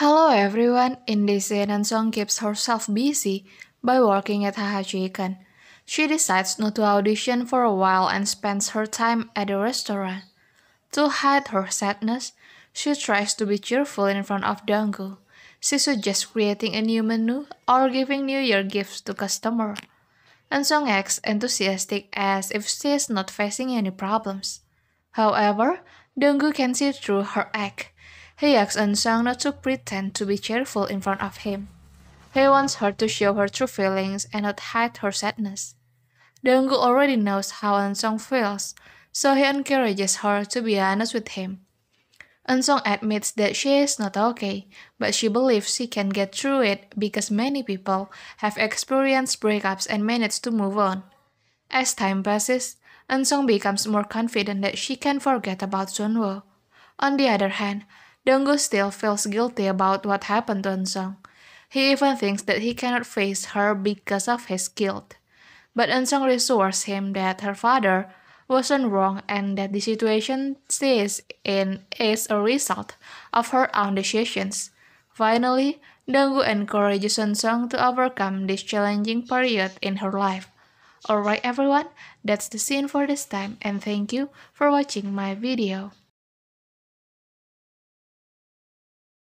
Hello everyone, in this scene Song keeps herself busy by working at Haha Chicken. She decides not to audition for a while and spends her time at the restaurant. To hide her sadness, she tries to be cheerful in front of Donggu. She suggests creating a new menu or giving New Year gifts to customers. Eunseong acts enthusiastic as if she is not facing any problems. However, Donggu can see through her act he asks Eunseong not to pretend to be cheerful in front of him. He wants her to show her true feelings and not hide her sadness. Donggu already knows how Eunseong feels, so he encourages her to be honest with him. Eunseong admits that she is not okay, but she believes she can get through it because many people have experienced breakups and managed to move on. As time passes, Eunseong becomes more confident that she can forget about Sunwoo. On the other hand, Donggu still feels guilty about what happened to Eunseong. He even thinks that he cannot face her because of his guilt. But Eunseong reassures him that her father wasn't wrong and that the situation is in is a result of her own decisions. Finally, Donggu encourages Eunseong to overcome this challenging period in her life. Alright everyone, that's the scene for this time and thank you for watching my video.